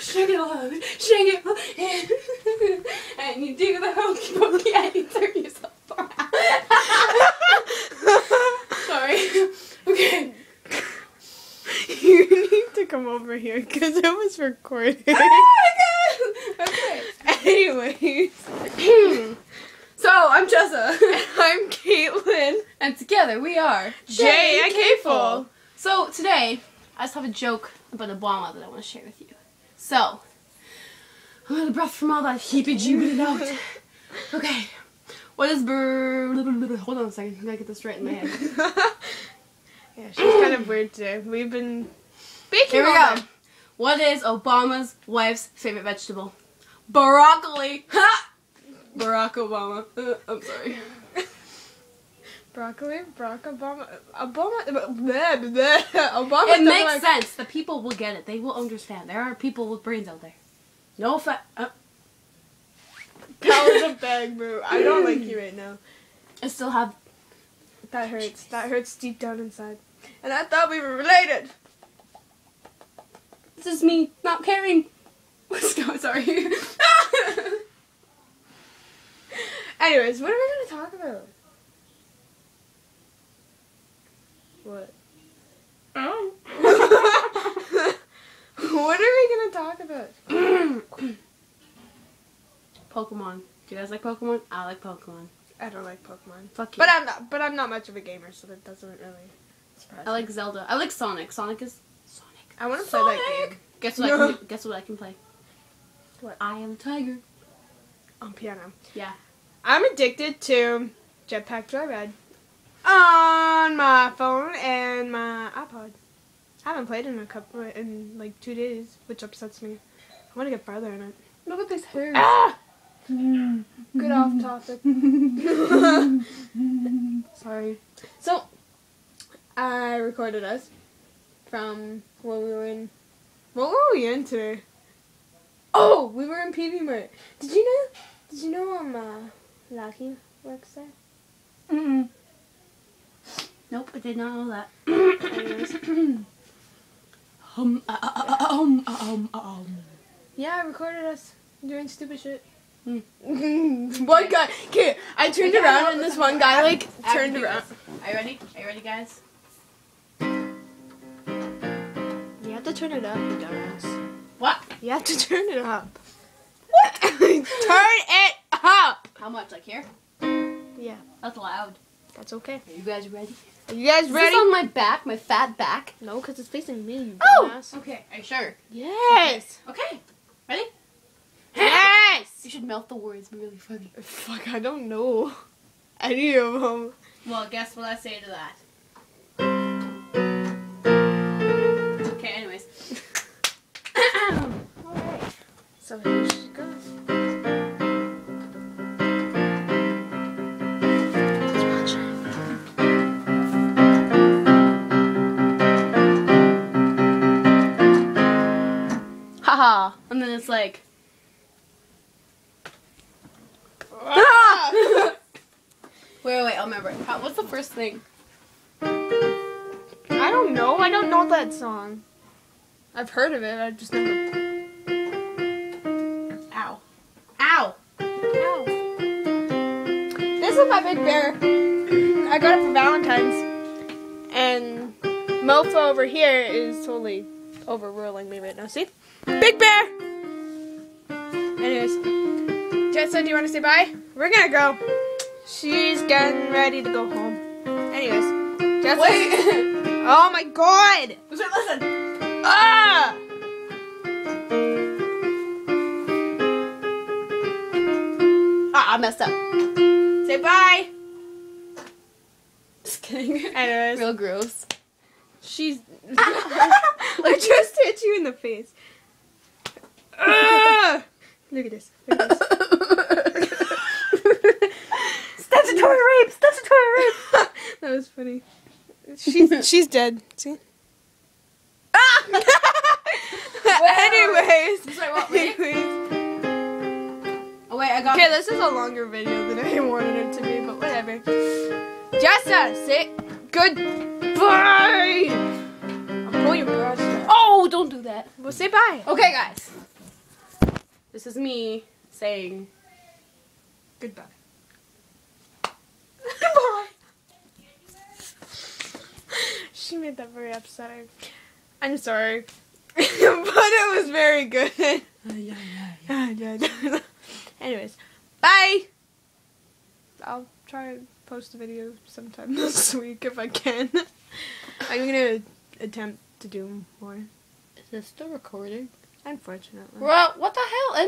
shake it on, shake it on. and you do the hokey pokey and you turn yourself around. Sorry. Okay. You need to come over here because it was recorded. Oh! Okay. Anyways. so, I'm Jessa. And I'm Kaitlyn. And together we are J and K-Full. So, today, I just have a joke about Obama that I want to share with you. So, I'm out of breath from all that heapy jubbing out. Okay, what is brr? Hold on a second, I gotta get this right in my head. Yeah, she's kind of weird today. We've been baking Here we go. day. What is Obama's wife's favorite vegetable? Broccoli. Ha! Barack Obama. Uh, I'm sorry. Broccoli, Barack Obama, Obama, bleh, bleh, Obama. It makes sense. The people will get it. They will understand. There are people with brains out there. No fa- uh, That was a bag move. I don't like you right now. I still have. That hurts. That hurts deep down inside. And I thought we were related. This is me not caring. Let's go. Sorry. Anyways, what are we gonna talk about? What? oh. what are we gonna talk about? Pokemon. Do you guys like Pokemon? I like Pokemon. I don't like Pokemon. Fuck you. But I'm not. But I'm not much of a gamer, so that doesn't really surprise I like Zelda. I like Sonic. Sonic is Sonic. I want to play that game Guess what? I can, guess what I can play? What? I am a tiger. on piano. Yeah. I'm addicted to Jetpack Joyride on my phone and my iPod. I haven't played in a couple in like two days, which upsets me. I want to get farther in it. Look at this hair. Ah! Good off topic. Sorry. So, I recorded us from when we were in. What were we in today? Oh, we were in PV Mart. Did you know? Did you know um uh, Lucky works there? Mm-mm. Nope, I did not know that. Anyways, um, uh, uh, uh, um, uh, um, uh, um. yeah, I recorded us doing stupid shit. Hmm. one guy, okay, I turned Okay, I around know and this this one. one guy like I have to turned do around. this. Are you ready? Are you ready, guys? You have to turn it up, you dumbass. What? You have to turn it up. What? turn it up. How much? Like here? Yeah, That's loud. That's okay. Are you guys ready? Are you guys Is ready? this on my back? My fat back? No, because it's facing me, you Oh! dumbass. Okay, are you sure? Yes. Okay. Ready? Yes. You should melt the words. Be really funny. Fuck, I don't know any of them. Well, guess what I say to that. It's like. Ah! Wait, wait. I'll remember. How, what's the first thing? I don't know. I don't know that song. I've heard of it. I just never. Ow. Ow. Ow. This is my big bear. I got it for Valentine's. And Mofo over here is totally overruling me right now. See? Big bear! Anyways. Jessa, do you want to say bye? We're gonna go. She's getting ready to go home. Anyways. Jessa. Wait. Oh my god! listen, listen. Ah! Ah, I messed up. Say bye! Just kidding. Anyways. Real gross. She's. I just hit you in the face. Ah! Look at this. Look at this. Statutory rape! Statutory rape! that was funny. She's she's dead. See. Anyways. Sorry, what. Anyways. Oh, wait, I got Okay, this is a longer video than I wanted it to be, but whatever. Jessa, say goodbye. I'll pull your garage. Oh, don't do that. Well, say bye. Okay, guys. This is me saying Goodbye. Goodbye. she made that very upsetting. I'm sorry. but it was very good. Uh, yeah, yeah, yeah. Anyways, bye. I'll try to post a video sometime this week if I can. I'm gonna attempt to do more. Is this still recording? Unfortunately. Well, what the hell?